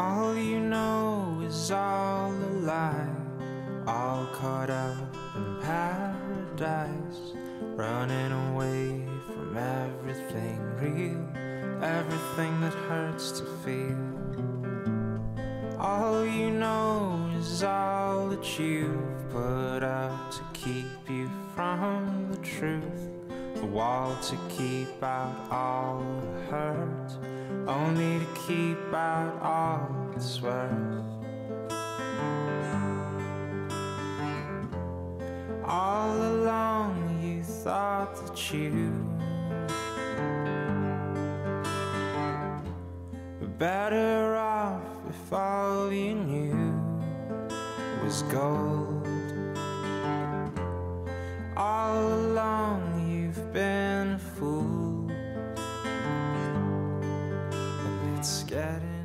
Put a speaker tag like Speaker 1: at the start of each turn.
Speaker 1: All you know is all a lie, all caught up in paradise, running away from everything real, everything that hurts to feel. All you know is all that you've put up to keep you from the truth. The wall to keep out all the hurt, only to keep out all it's worth. All along you thought that you were better off if all you knew was gold. All it's getting.